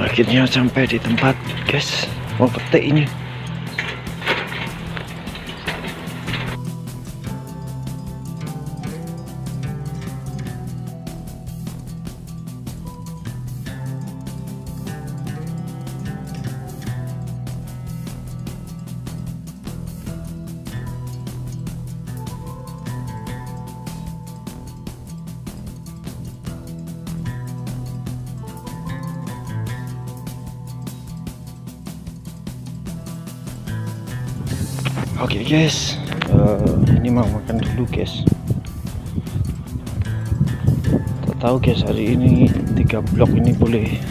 akhirnya sampai di tempat guys. Mau petik ini Oke okay guys, uh, ini mau makan dulu guys. Tak tahu guys hari ini tiga blok ini boleh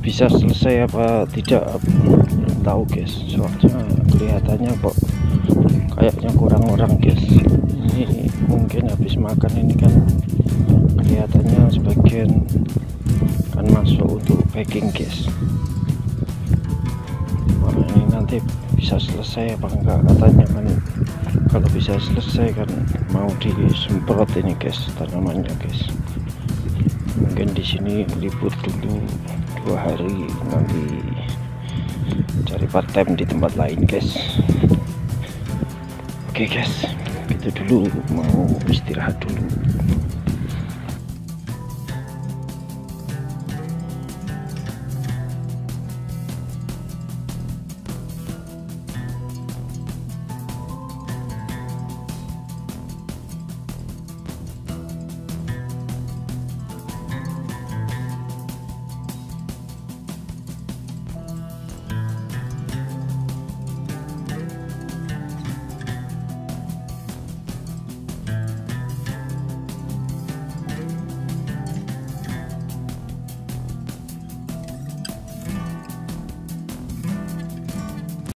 bisa selesai apa tidak belum tahu guys. Soalnya kelihatannya kok kayaknya kurang orang guys. Ini mungkin habis makan ini kan kelihatannya sebagian kan masuk untuk packing guys. Wah, ini nanti bisa selesai apa enggak? Katanya kan kalau bisa selesai kan mau disemprot ini guys tanamannya guys. Mungkin di sini libur dulu dua hari nanti cari part time di tempat lain guys. Oke guys itu dulu. Mau istirahat dulu